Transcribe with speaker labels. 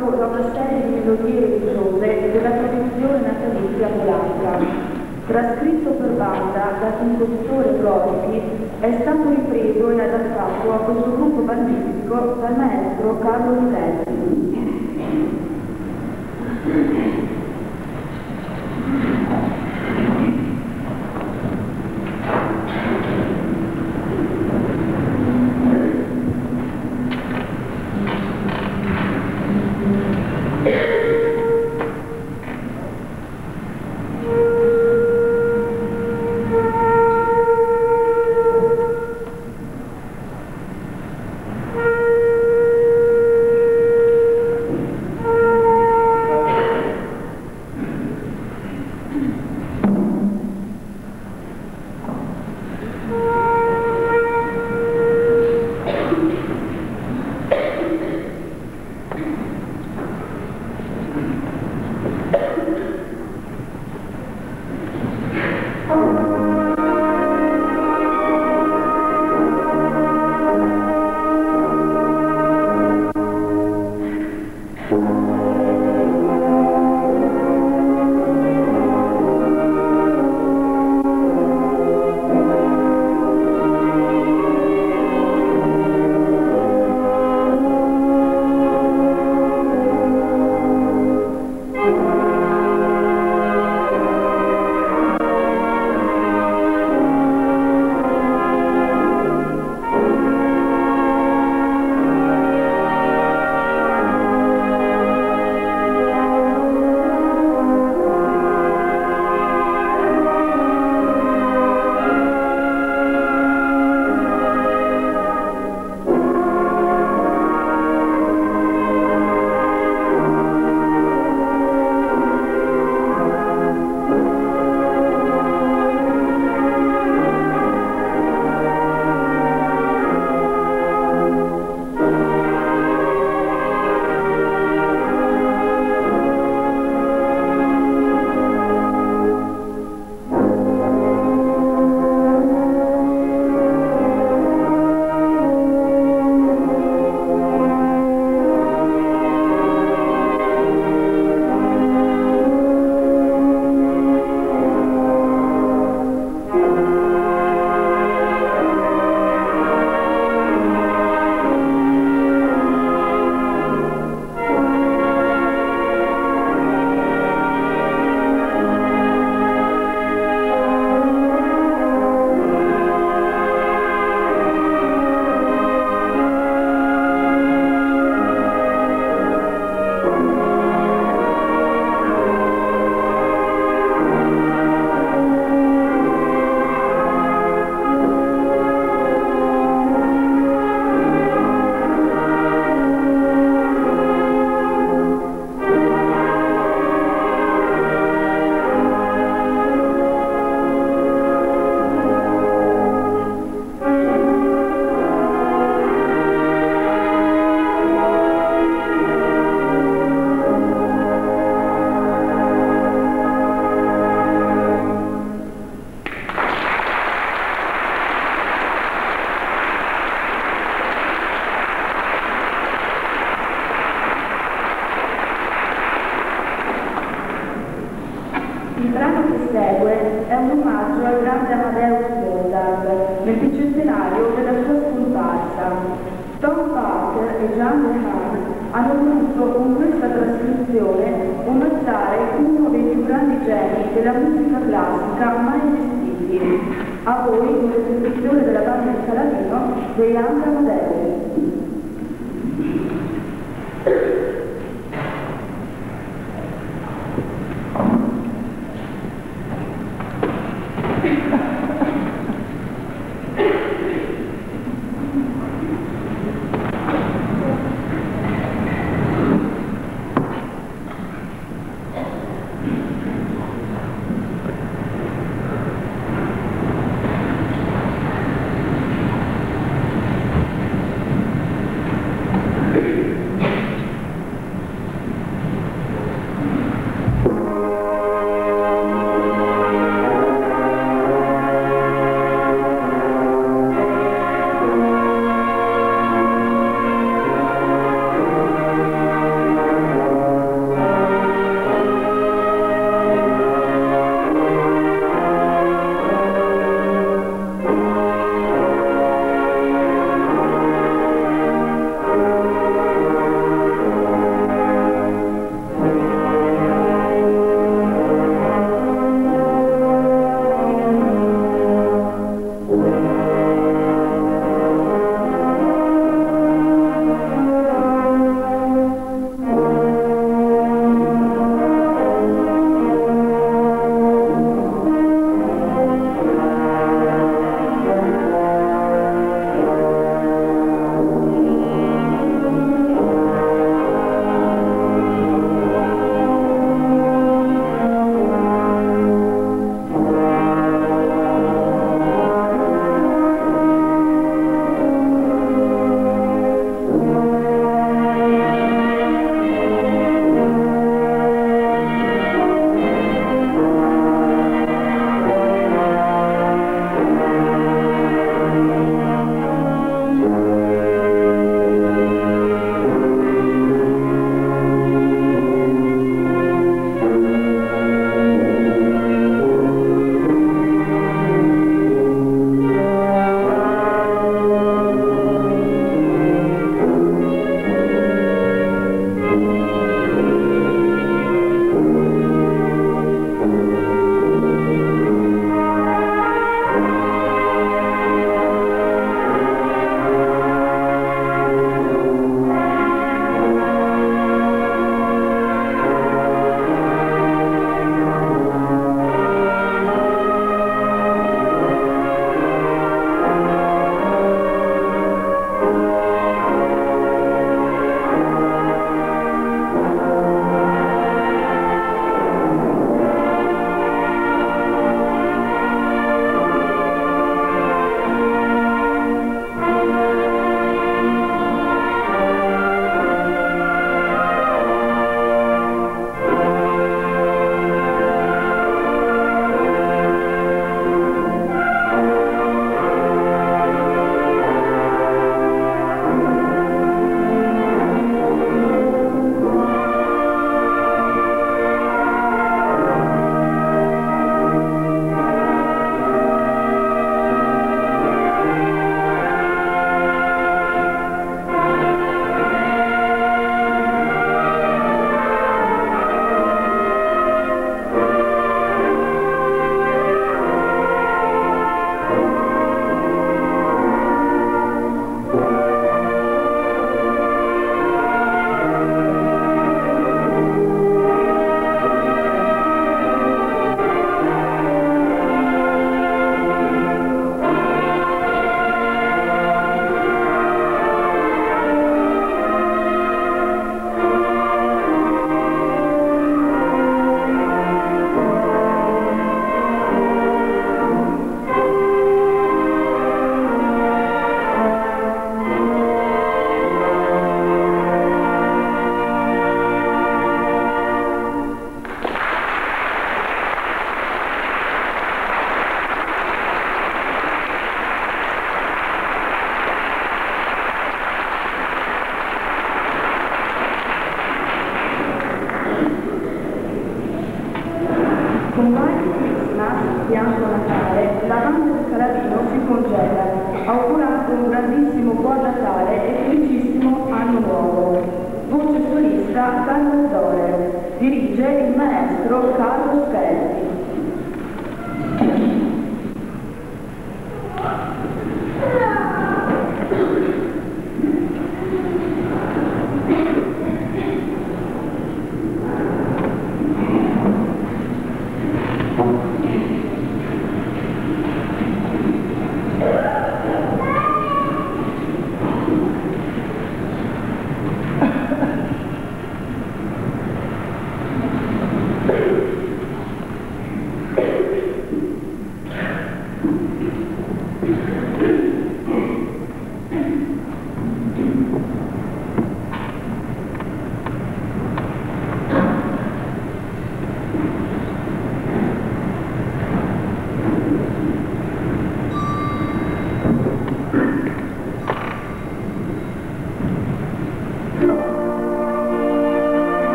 Speaker 1: formato da una serie di melodie religiose della tradizione natalizia polacca. Trascritto per banda dal compositore Brody, è stato ripreso e adattato a questo gruppo bandistico dal maestro Carlo Ritelli. anniversario della sua scomparsa. Tom Parker e Jean Lehan hanno voluto con questa trascrizione omazzare uno dei più grandi geni della musica classica mai esistiti. A voi, con l'esecuzione della banda di Saladino, dei Andra Moderni.